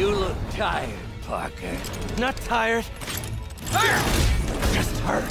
You look tired, Parker. Not tired. Just hurt.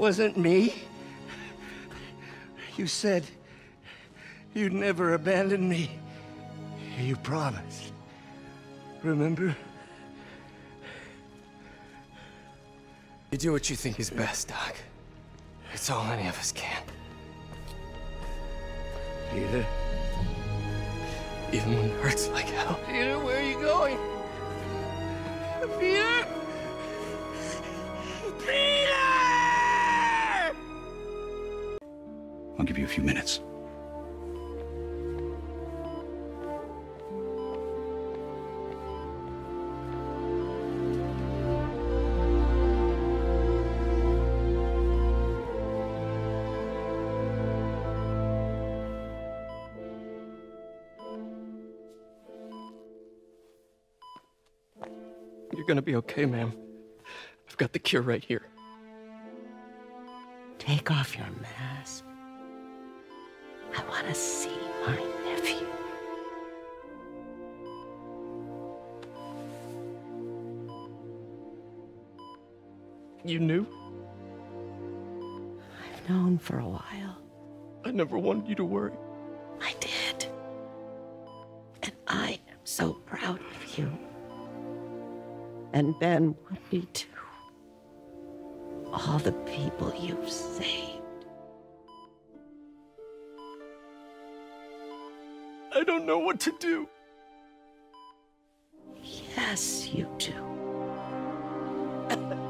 wasn't me. You said you'd never abandon me. You promised. Remember? You do what you think is best, Doc. It's all any of us can. Peter? Even when it hurts like hell. Peter, where are you going? Peter? Peter! I'll give you a few minutes. You're gonna be okay, ma'am. I've got the cure right here. Take off your mask. I want to see my nephew. You knew? I've known for a while. I never wanted you to worry. I did. And I am so proud of you. And Ben would be too. All the people you've saved. Don't know what to do. Yes, you do.